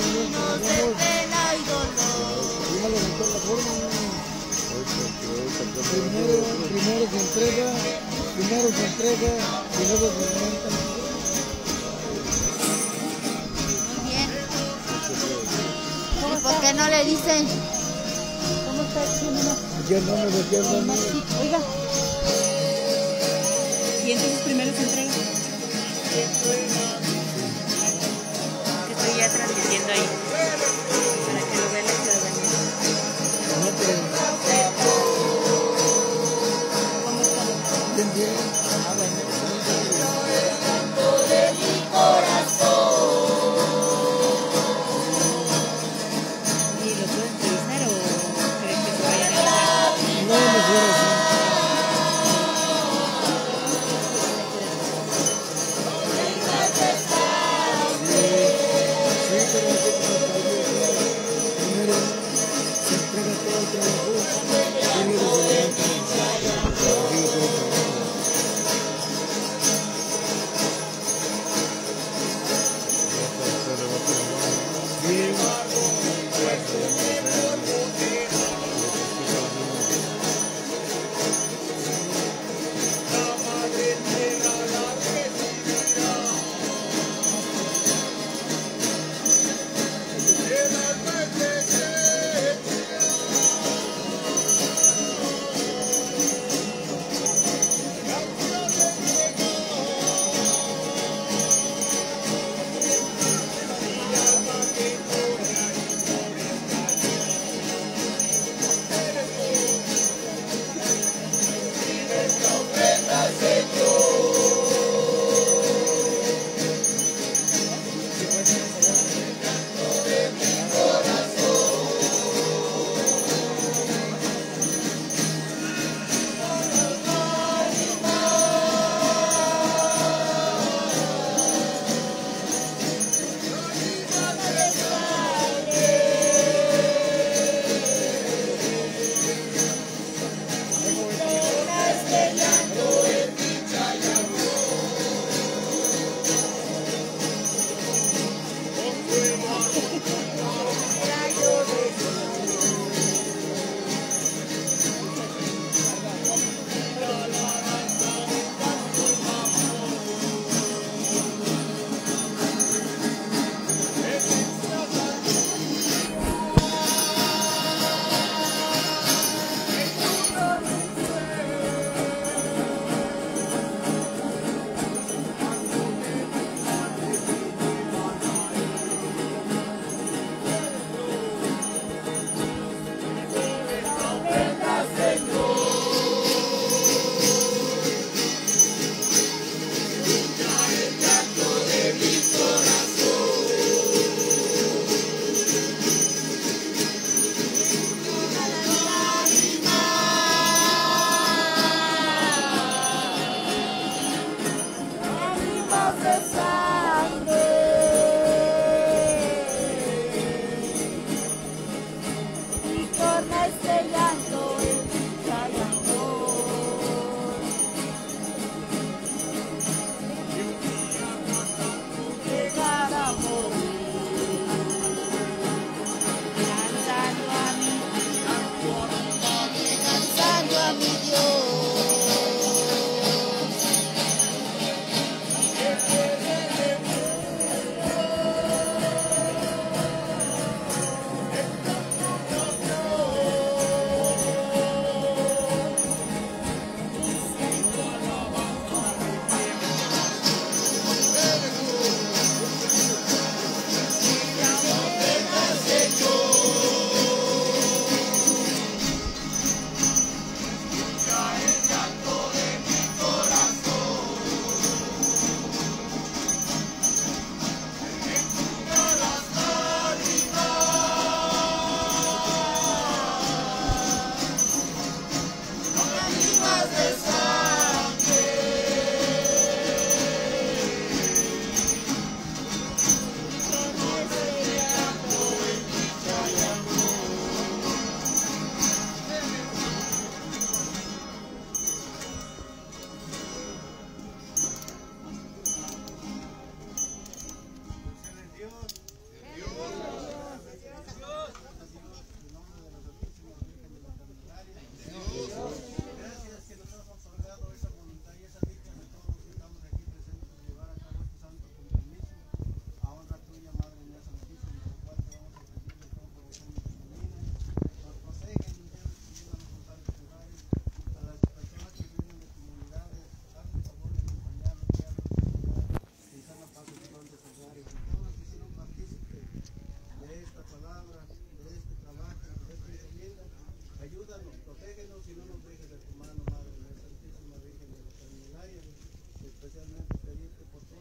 pena y dolor. Dígalo de toda la forma. Primero, primero se entrega, primero se entrega y luego se alimenta. ¿Y por qué no le dicen? ¿Cómo está el chino? Ya no me recuerdo nada. Oiga, Y entonces primero se entrega. Transmitiendo ahí. Para que lo vea la ciudadanía. No, pero ¿Cómo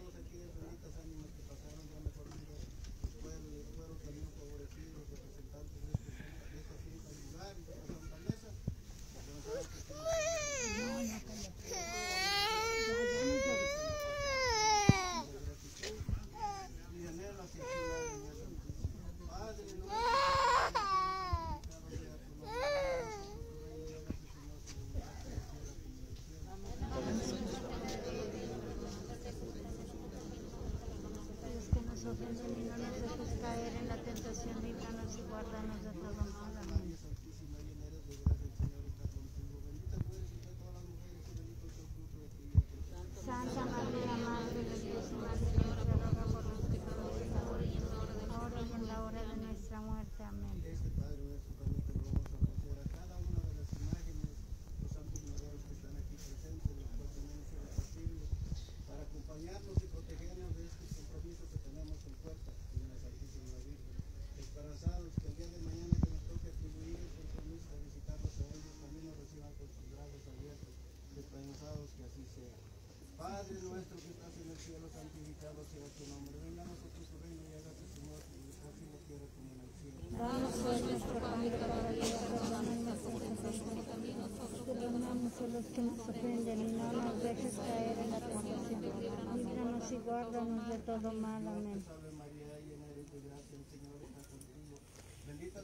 pedirte por todos aquellas benditas ánimas que pasaron ya mejor vida, los pueblos, los fueron también favorecidos, representantes de este, de esta finca lugar y de la Santa Mesa, porque nos sabes que tienes gratitud y anhelo hacia ti, Madre mía Santísima. Padre, no sea tu nombre, nosotros tu reino, y hágase, Señor, su voluntad, en la tierra como en el cielo. Los nos dejes caer en la tentación, líbranos y guárdanos de todo mal. Santa María, Madre de Dios Madre nuestra, ruega por los pecadores, ahora y en la hora de, y en la hora de nuestra muerte. Amén. Este Padre nuestro también te rogamos ofrecer a cada una de las imágenes, los santos modelos que están aquí presentes, los también sea posible, para acompañarnos y protegernos de estos compromisos que tenemos en puerta en la Santísima Virgen. Que el día de mañana que nos toque atribuir el compromiso de visitarlos a ellos, también nos reciban con sus brazos abiertos, esperanzados que así sea. Padre nuestro que estás en el cielo, santificado sea tu nombre. Venga a nosotros tu reino y hágase tu voluntad, así lo quiero como en el cielo. Danos hoy nuestro pan de cada día, perdona nuestras ofensas, perdonamos a los que nos ofenden y no nos dejes caer en la tentación. Líbranos y guárdanos de todo mal. Salve María, llena eres de gracia, el Señor está contigo. Bendita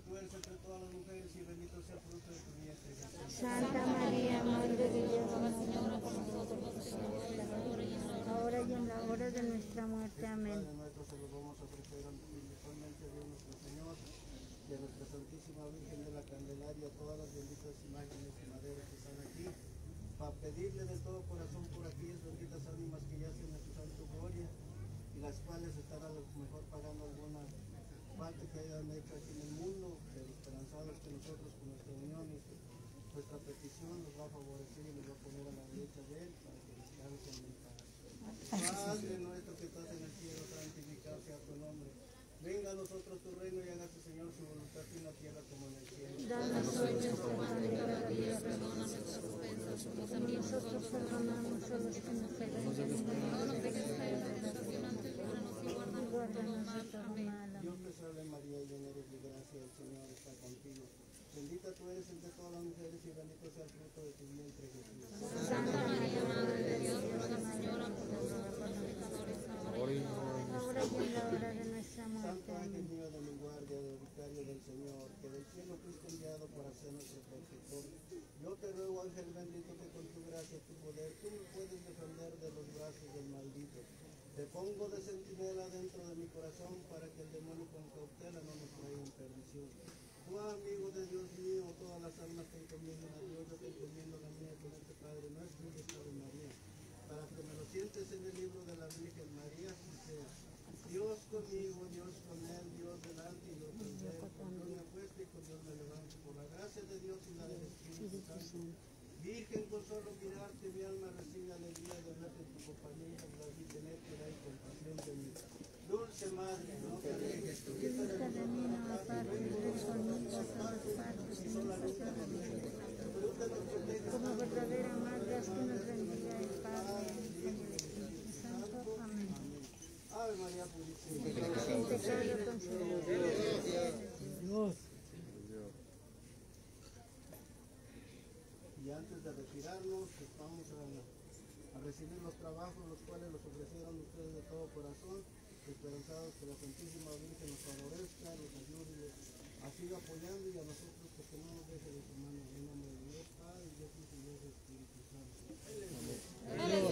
todas las mujeres y bendito sea el fruto de tu vientre. Santa María, Madre de Dios, Señora por nosotros ahora y en la hora de nuestra muerte. Amén. Padre nuestro, vamos a ofrecer a Dios nuestro Señor y a nuestra Santísima Virgen de la Candelaria, todas las benditas imágenes y maderas que están aquí, para pedirle de todo corazón por aquellas benditas ánimas que yacen en su santo gloria y las cuales estarán a lo mejor pagando alguna parte que hayan hecho aquí en el mundo, esperanzados que nosotros con nuestra unión y nuestra petición nos va a favorecer y nos va a poner a la derecha de Él para que descansen en paz. Padre nuestro que estás en el cielo, santificado sea tu nombre. Venga a nosotros tu reino y hágase, Señor, su voluntad en la tierra como en el cielo. Danos hoy nuestro pan de cada día, perdona nuestras ofensas, como también nosotros perdonamos a los que nos ofenden. No nos dejes caer en la tentación, antes líbranos y guárdanos de todo mal. Amén. Dios te salve María, llena gracia, el Señor está contigo. Bendita tú eres entre todas las mujeres y bendito sea el fruto de tu vientre, Jesús. Santa María, Madre de Dios, Nuestra Señora, por nosotros los pecadores, ahora y en la hora de nuestra muerte. Santo ángel mío de mi guardia, del vicario del Señor, que del cielo fuiste enviado para ser nuestro protector. Yo te ruego, ángel bendito, que con tu gracia, tu poder, tú me puedes defender de los brazos del maldito. Te pongo de centinela dentro de mi corazón para que el demonio con cautela no nos traiga en perdición. Tú, amigo de Dios mío, todas las almas te encomiendan a Dios, yo te encomiendo la mía con este Padre nuestro y esta María, para que me lo sientes en el libro de la Virgen María, así sea. Dios conmigo, Dios con él, Dios delante y Dios tras él. Con Dios me acuesto y con Dios me levanto. Por la gracia de Dios y la del Espíritu Santo. Virgen, con solo mirarte mi alma recibe alegría de verte en tu compañía y la vi tener piedad y compasión de mí. Dulce Madre, no te Quita de mí no apartes ven conmigo a todas partes, Como verdadera madre, haz que nos bendiga el Padre, el Hijo y el Espíritu Santo. Amén. Ave María Purísima. Sin pecado concebida. Y antes de retirarnos, pues vamos a, a recibir los trabajos los cuales los ofrecieron ustedes de todo corazón, esperanzados que la Santísima Virgen nos favorezca, nos ayude a seguir apoyando y a nosotros pues, que no nos deje de su mano. En nombre de Dios Padre, Dios y Dios Espíritu Santo. Santa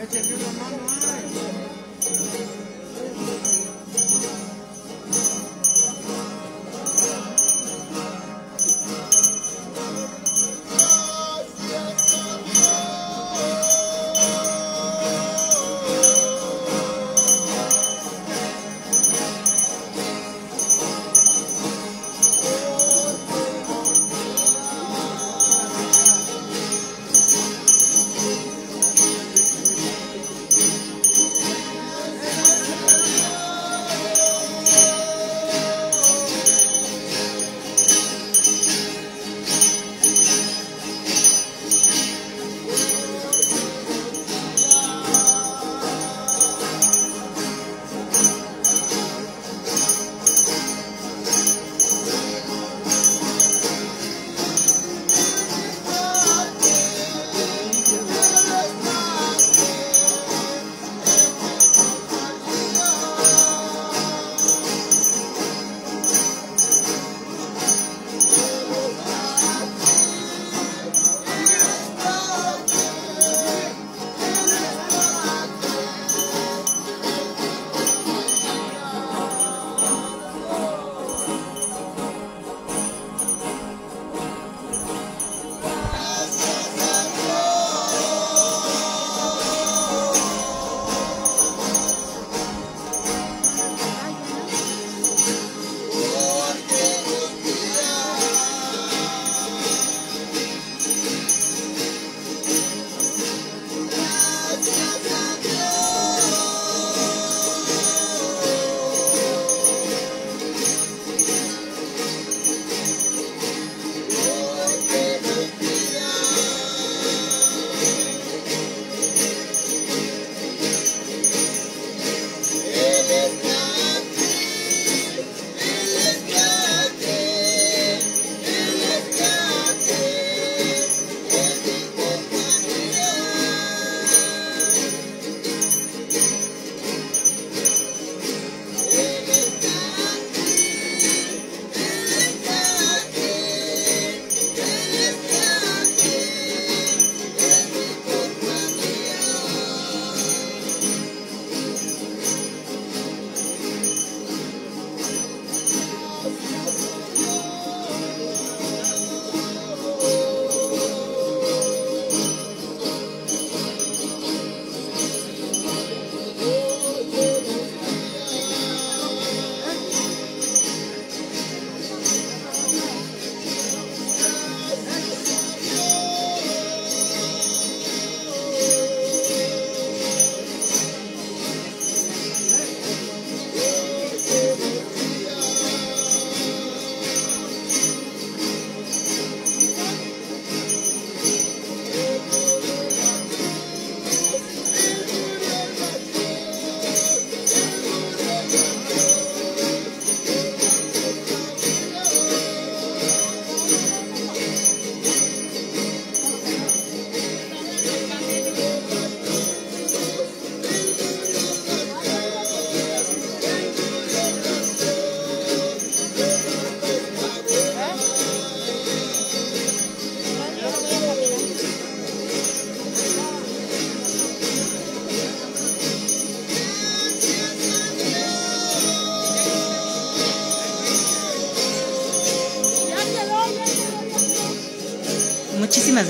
échale una mano,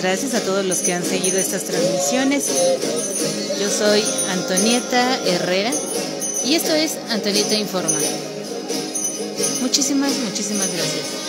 gracias a todos los que han seguido estas transmisiones. Yo soy Antonieta Herrera y esto es Antonieta Informa. Muchísimas, muchísimas gracias.